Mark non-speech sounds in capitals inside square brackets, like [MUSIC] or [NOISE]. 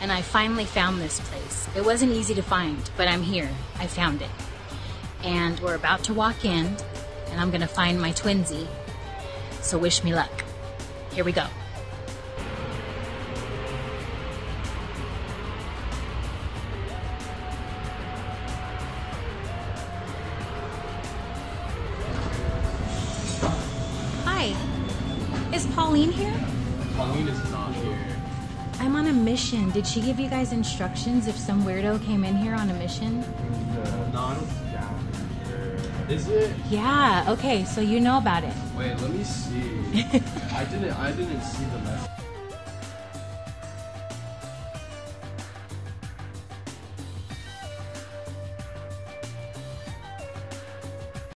and I finally found this place. It wasn't easy to find, but I'm here. I found it. And we're about to walk in, and I'm gonna find my twinsy. So wish me luck. Here we go. Hi. Is Pauline here? Pauline is not here. I'm on a mission. Did she give you guys instructions if some weirdo came in here on a mission? No, I don't see that here. Is it? Yeah, okay, so you know about it. Wait, let me see. [LAUGHS] I didn't. I didn't see the message.